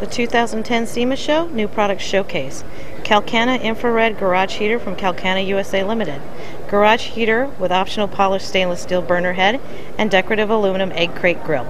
The 2010 SEMA Show New Product Showcase. Calcana Infrared Garage Heater from Calcana USA Limited. Garage heater with optional polished stainless steel burner head and decorative aluminum egg crate grill.